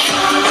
try.